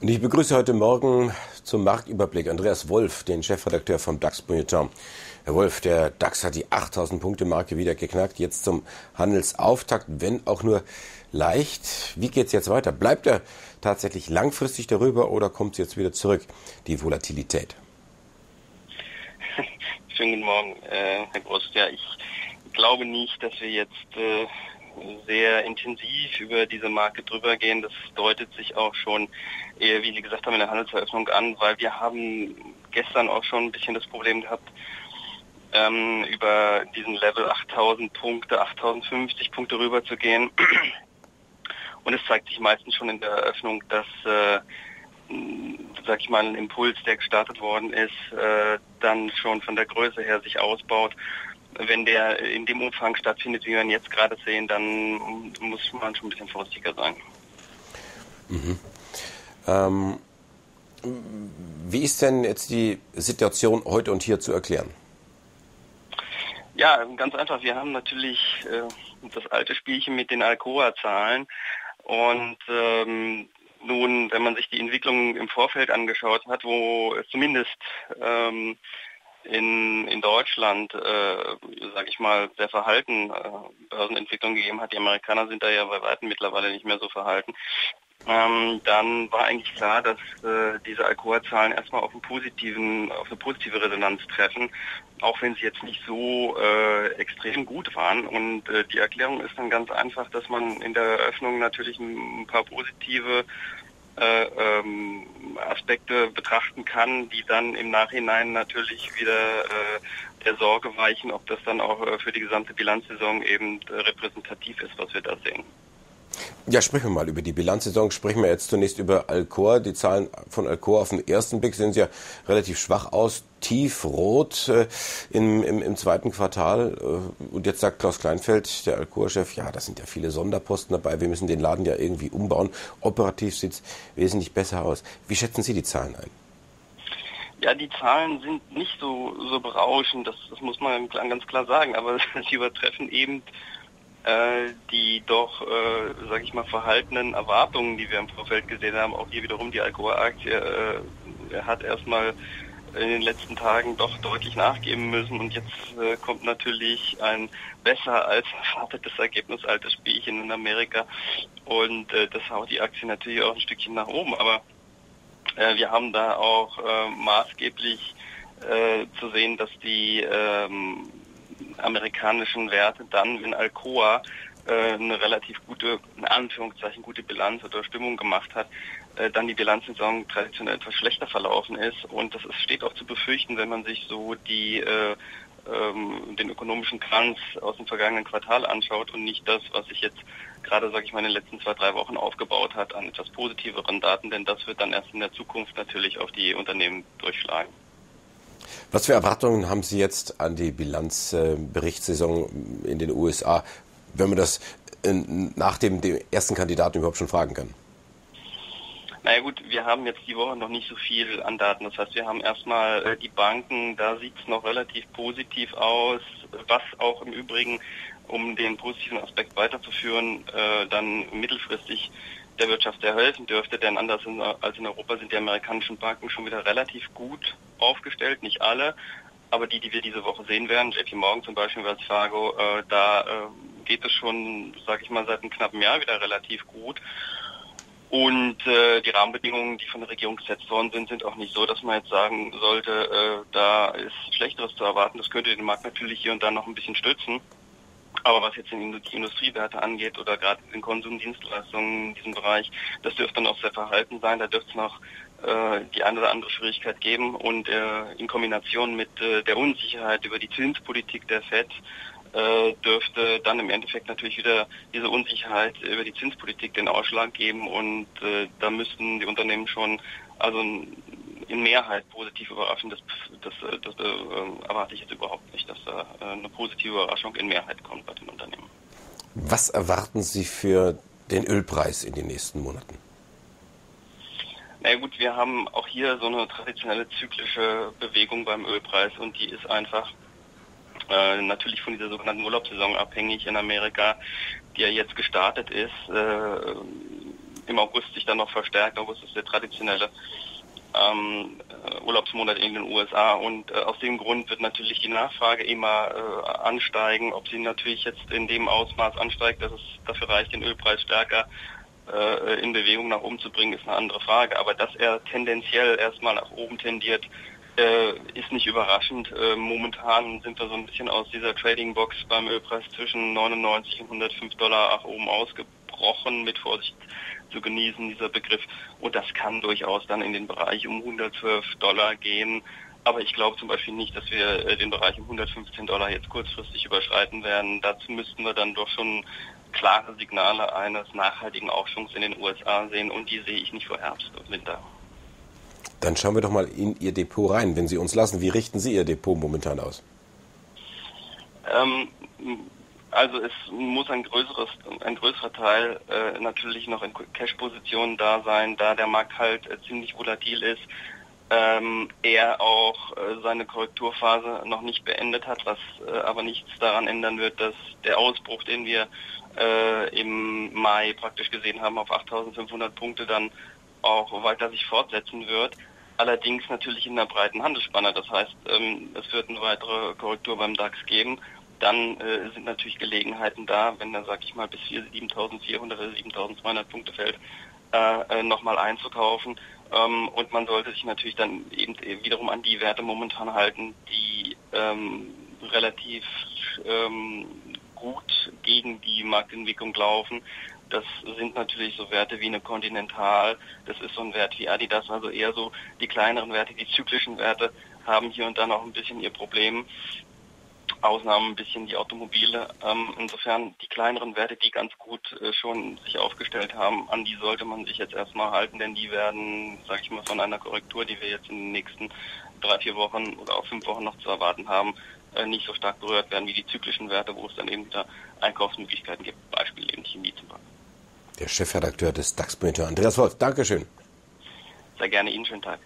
Und ich begrüße heute Morgen zum Marktüberblick Andreas Wolf, den Chefredakteur vom DAX Bulletin. Herr Wolf, der DAX hat die 8000 Punkte Marke wieder geknackt, jetzt zum Handelsauftakt, wenn auch nur leicht. Wie geht es jetzt weiter? Bleibt er tatsächlich langfristig darüber oder kommt es jetzt wieder zurück, die Volatilität? Schönen guten Morgen, äh, Herr Groß. Ja, ich glaube nicht, dass wir jetzt äh, sehr intensiv über diese Marke drüber gehen. Das deutet sich auch schon, wie Sie gesagt haben, in der Handelseröffnung an, weil wir haben gestern auch schon ein bisschen das Problem gehabt, ähm, über diesen Level 8000 Punkte, 8050 Punkte rüber zu gehen. Und es zeigt sich meistens schon in der Eröffnung, dass, äh, sag ich mal, ein Impuls, der gestartet worden ist, äh, dann schon von der Größe her sich ausbaut wenn der in dem Umfang stattfindet, wie wir ihn jetzt gerade sehen, dann muss man schon ein bisschen vorsichtiger sein. Mhm. Ähm, wie ist denn jetzt die Situation heute und hier zu erklären? Ja, ganz einfach. Wir haben natürlich äh, das alte Spielchen mit den Alcoa-Zahlen und ähm, nun, wenn man sich die Entwicklung im Vorfeld angeschaut hat, wo es zumindest ähm, in, in Deutschland, äh, sage ich mal, sehr verhalten äh, Börsenentwicklung gegeben hat. Die Amerikaner sind da ja bei weitem mittlerweile nicht mehr so verhalten. Ähm, dann war eigentlich klar, dass äh, diese Alkoholzahlen erstmal auf, einen positiven, auf eine positive Resonanz treffen, auch wenn sie jetzt nicht so äh, extrem gut waren. Und äh, die Erklärung ist dann ganz einfach, dass man in der Eröffnung natürlich ein, paar positive äh, ähm, Aspekte betrachten kann, die dann im Nachhinein natürlich wieder äh, der Sorge weichen, ob das dann auch äh, für die gesamte Bilanzsaison eben äh, repräsentativ ist, was wir da sehen. Ja, sprechen wir mal über die Bilanzsaison. Sprechen wir jetzt zunächst über Alcor. Die Zahlen von Alcor auf den ersten Blick sehen ja relativ schwach aus, tiefrot äh, im, im, im, zweiten Quartal. Äh, und jetzt sagt Klaus Kleinfeld, der Alcor-Chef, ja, da sind ja viele Sonderposten dabei. Wir müssen den Laden ja irgendwie umbauen. Operativ sieht es wesentlich besser aus. Wie schätzen Sie die Zahlen ein? Ja, die Zahlen sind nicht so, so berauschend, das, das muss man ganz klar sagen, aber sie übertreffen eben äh, die doch, äh, sage ich mal, verhaltenen Erwartungen, die wir im Vorfeld gesehen haben. Auch hier wiederum die Alcoa-Aktie äh, hat erstmal in den letzten Tagen doch deutlich nachgeben müssen und jetzt äh, kommt natürlich ein besser als erwartetes Ergebnis altes Spielchen in Amerika und äh, das haut die Aktie natürlich auch ein Stückchen nach oben, aber äh, wir haben da auch äh, maßgeblich äh, zu sehen, dass die ähm, amerikanischen Werte dann, wenn Alcoa äh, eine relativ gute, in Anführungszeichen gute Bilanz oder Stimmung gemacht hat, äh, dann die Bilanzsaison traditionell etwas schlechter verlaufen ist. Und das ist, steht auch zu befürchten, wenn man sich so die äh, ähm, den ökonomischen Kranz aus dem vergangenen Quartal anschaut und nicht das, was sich jetzt gerade, sage ich mal, in den letzten zwei, drei Wochen aufgebaut hat an etwas positiveren Daten, denn das wird dann erst in der Zukunft natürlich auf die Unternehmen durchschlagen. Was für Erwartungen haben Sie jetzt an die Bilanzberichtssaison in den USA, wenn man das nach dem, dem ersten Kandidaten überhaupt schon fragen kann? Naja gut, wir haben jetzt die Woche noch nicht so viel an Daten. Das heißt, wir haben erstmal äh, die Banken, da sieht es noch relativ positiv aus, was auch im Übrigen, um den positiven Aspekt weiterzuführen, äh, dann mittelfristig der Wirtschaft sehr helfen dürfte, denn anders als in Europa sind die amerikanischen Banken schon wieder relativ gut aufgestellt, nicht alle, aber die, die wir diese Woche sehen werden, JP Morgan zum Beispiel, Wells Fargo, äh, da äh, geht es schon, sage ich mal, seit einem knappen Jahr wieder relativ gut. Und äh, die Rahmenbedingungen, die von der Regierung gesetzt worden sind, sind auch nicht so, dass man jetzt sagen sollte, äh, da ist Schlechteres zu erwarten. Das könnte den Markt natürlich hier und da noch ein bisschen stützen. Aber was jetzt die Industriewerte angeht oder gerade in Konsumdienstleistungen in diesem Bereich, das dürfte noch sehr verhalten sein. Da dürfte es noch die eine oder andere Schwierigkeit geben. Und äh, in Kombination mit äh, der Unsicherheit über die Zinspolitik der FED äh, dürfte dann im Endeffekt natürlich wieder diese Unsicherheit über die Zinspolitik den Ausschlag geben. Und äh, da müssten die Unternehmen schon also in Mehrheit positiv überraschen, das, das, das äh, erwarte ich jetzt überhaupt nicht, dass da äh, eine positive Überraschung in Mehrheit kommt bei den Unternehmen. Was erwarten Sie für den Ölpreis in den nächsten Monaten? Na gut, wir haben auch hier so eine traditionelle zyklische Bewegung beim Ölpreis und die ist einfach äh, natürlich von dieser sogenannten Urlaubssaison abhängig in Amerika, die ja jetzt gestartet ist. Äh, im August sich dann noch verstärkt. August ist der traditionelle ähm, äh, Urlaubsmonat in den USA und äh, aus dem Grund wird natürlich die Nachfrage immer äh, ansteigen. Ob sie natürlich jetzt in dem Ausmaß ansteigt, dass es dafür reicht, den Ölpreis stärker äh, in Bewegung nach oben zu bringen, ist eine andere Frage. Aber dass er tendenziell erstmal nach oben tendiert, äh, ist nicht überraschend. Äh, momentan sind wir so ein bisschen aus dieser Trading Box beim Ölpreis zwischen 99 und 105 Dollar nach oben ausgebrochen, mit Vorsicht zu genießen, dieser Begriff. Und das kann durchaus dann in den Bereich um 112 Dollar gehen. Aber ich glaube zum Beispiel nicht, dass wir äh, den Bereich um 115 Dollar jetzt kurzfristig überschreiten werden. Dazu müssten wir dann doch schon klare Signale eines nachhaltigen Aufschwungs in den USA sehen und die sehe ich nicht vor Herbst und Winter. Dann schauen wir doch mal in Ihr Depot rein, wenn Sie uns lassen. Wie richten Sie Ihr Depot momentan aus? Ähm, also es muss ein größeres, ein größerer Teil äh, natürlich noch in Cash-Positionen da sein, da der Markt halt äh, ziemlich volatil ist. Ähm, er auch äh, seine Korrekturphase noch nicht beendet hat, was äh, aber nichts daran ändern wird, dass der Ausbruch, den wir äh, im Mai praktisch gesehen haben auf 8.500 Punkte, dann auch weiter sich fortsetzen wird. Allerdings natürlich in einer breiten Handelsspanne. Das heißt, ähm, es wird eine weitere Korrektur beim DAX geben. Dann äh, sind natürlich Gelegenheiten da, wenn dann, sag ich mal, bis 7.400 oder 7.200 Punkte fällt, äh, äh, nochmal einzukaufen. Ähm, und man sollte sich natürlich dann eben wiederum an die Werte momentan halten, die ähm, relativ ähm, gut gegen die Marktentwicklung laufen. Das sind natürlich so Werte wie eine Continental, das ist so ein Wert wie Adidas, also eher so die kleineren Werte, die zyklischen Werte haben hier und da noch ein bisschen ihr Problem. Ausnahmen ein bisschen die Automobile. Ähm, insofern die kleineren Werte, die ganz gut äh, schon sich aufgestellt haben, an die sollte man sich jetzt erstmal halten, denn die werden, sage ich mal, von einer Korrektur, die wir jetzt in den nächsten drei, vier Wochen oder auch fünf Wochen noch zu erwarten haben, äh, nicht so stark berührt werden wie die zyklischen Werte, wo es dann eben wieder Einkaufsmöglichkeiten gibt, Beispiel eben Chemie zum Beispiel. Der Chefredakteur des DAX-Monitor Andreas Wolf, Dankeschön. Sehr gerne Ihnen schönen Tag.